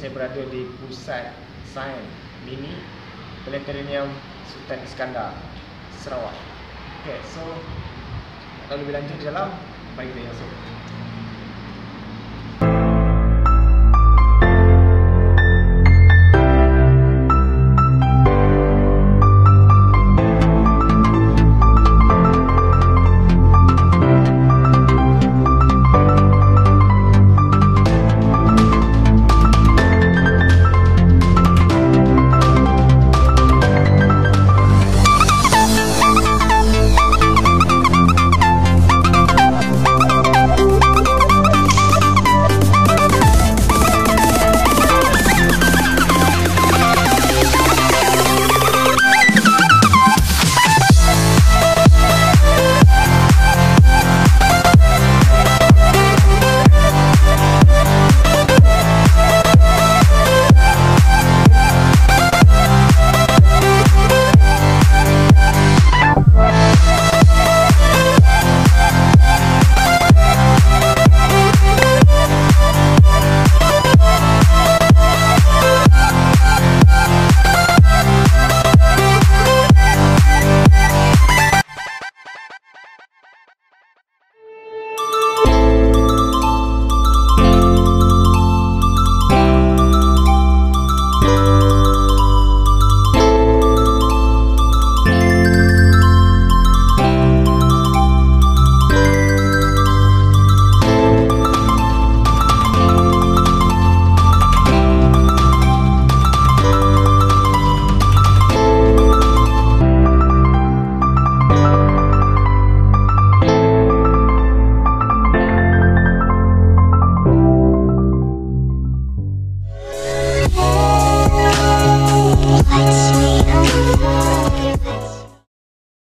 saya berada di pusat sains mini Planetarium Sultan Iskandar Sarawak. Okay, so kalau lebih lanjut di dalam, baik kita masuk. So.